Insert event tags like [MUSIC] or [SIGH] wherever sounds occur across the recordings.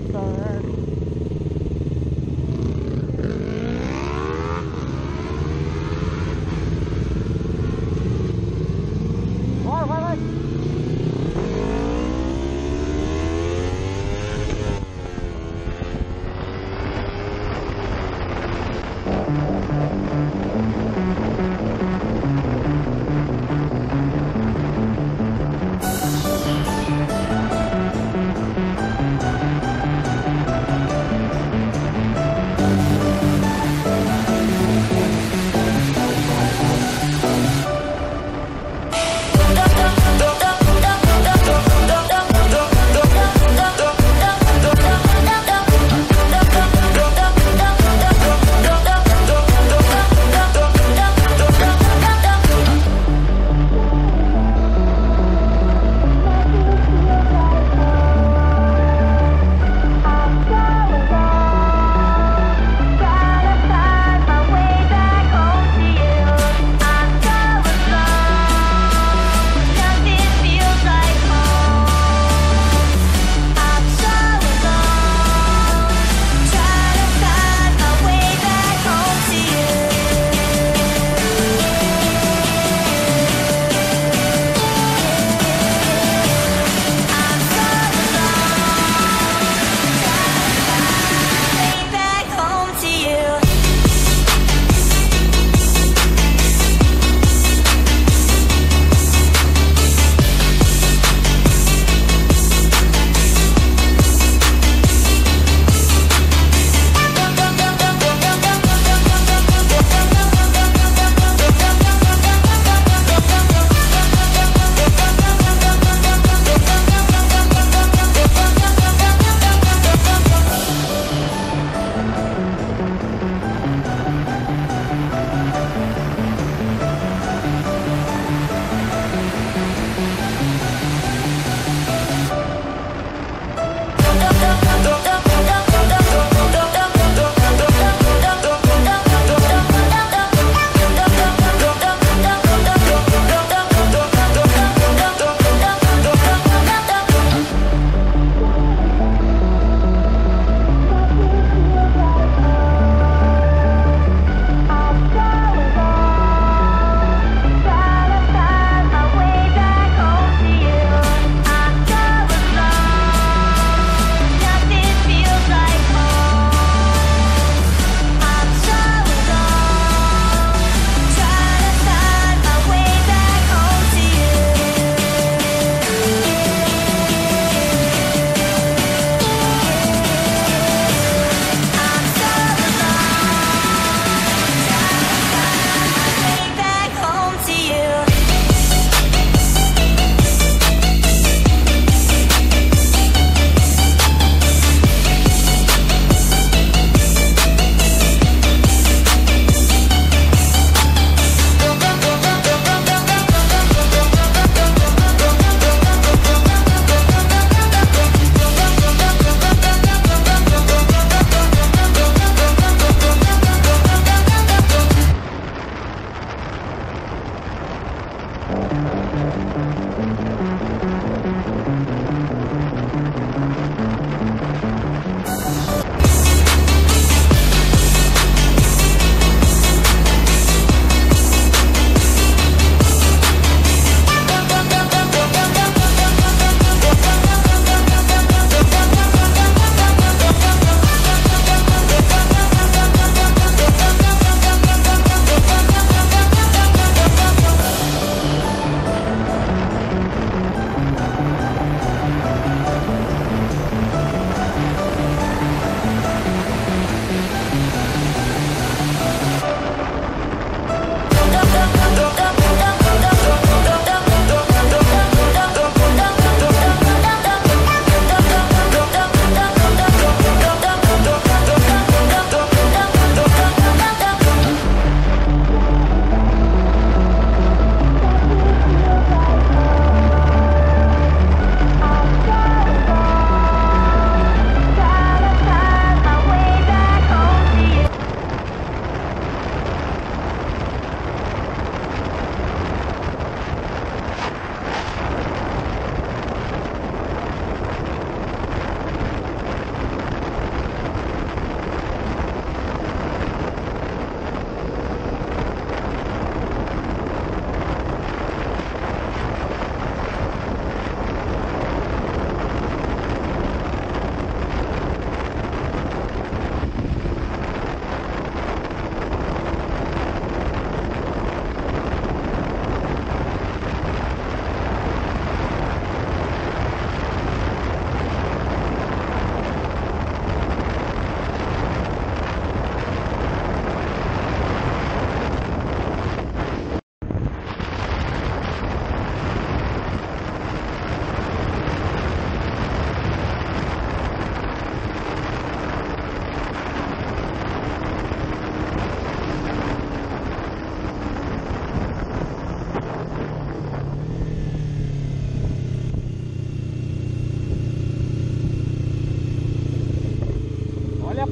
outside.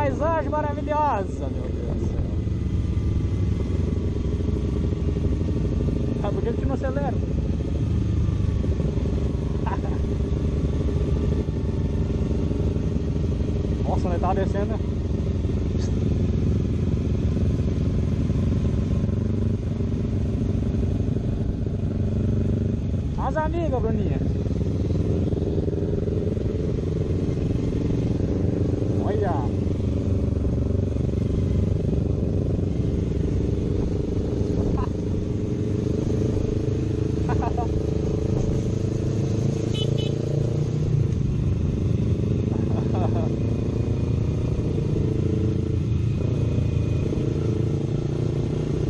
Paisagem maravilhosa, meu Deus do céu. Ah, por que não acelera? [LAUGHS] Nossa, ele tá descendo. As amigas, Bruninha. Olha.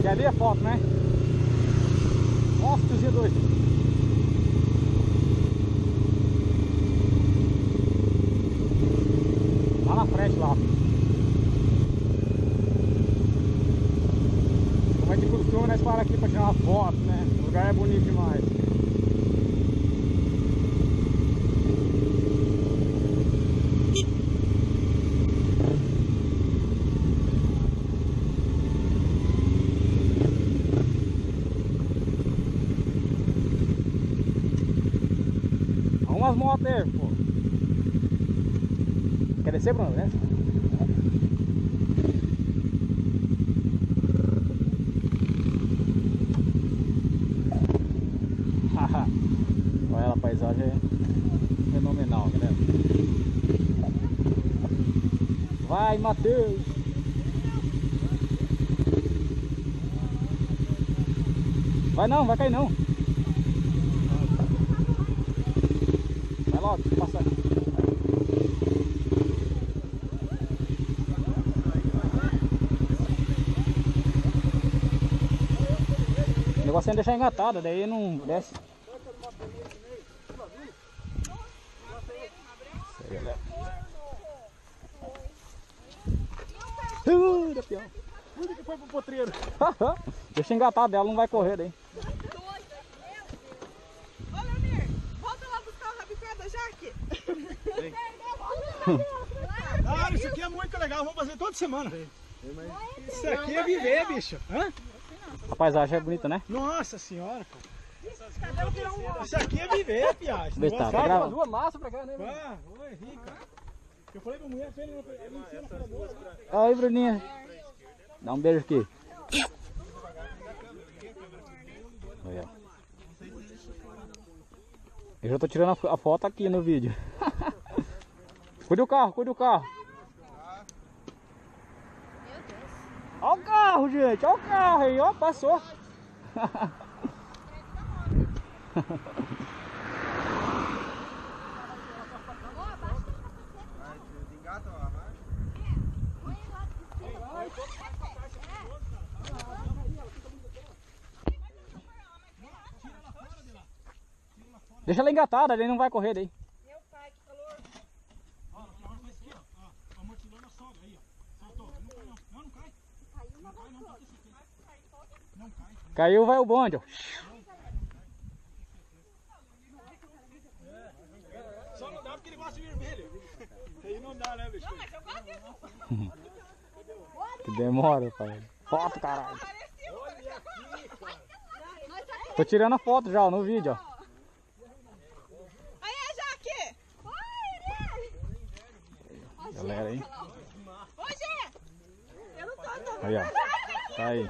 Que ali é foto, né? Nossa, tiozinho doido. Lá. Como é de costume, nós paramos aqui pra tirar uma foto, né? O lugar é bonito demais. Arruma as motos aí, pô. Quer descer, Bruno? Né? Olha lá, a paisagem fenomenal, galera. Vai, Matheus! Vai não, vai cair não. Vai logo, passa. É deixar engatado, daí não desce. Onde que foi pro potreiro? Deixa engatado dela, não vai correr daí. Ah, isso aqui é muito legal, vamos fazer toda semana. Isso aqui é viver, bicho. Hã? A paisagem é bonita, né? Nossa senhora, cara. Isso aqui é viver, piagem. Vê tá, tá gravando. duas massas pra cá, né? Ah, oi, rica. Eu falei pra mulher, ele não, ensina pra moça. Aí, Bruninha. Dá um beijo aqui. Olha. Eu já tô tirando a foto aqui no vídeo. [LAUGHS] cuide o carro, cuide o carro. Olha o carro, gente. Olha o carro aí, ó. Passou. Deixa ela engatada, ele não vai correr daí. Meu pai, que calor. Ó, na hora que vai aqui, ó. Ó, a motilão na sogra aí, ó. Soltou. Não cai, não. Não, não cai. Não cai, não, pode ter certeza. Não cai. Caiu, vai o bonde, ó. Só não dá porque ele gosta de vermelho. Aí não dá, né, bicho? Mas eu gosto de [LAUGHS] Que demora, pai. Foto, caralho. Tô tirando a foto já, ó, no vídeo, ó. Aí, Jaque. Galera aí. Ô, Gê. Eu não tô andando. Aí, ó. Tá aí.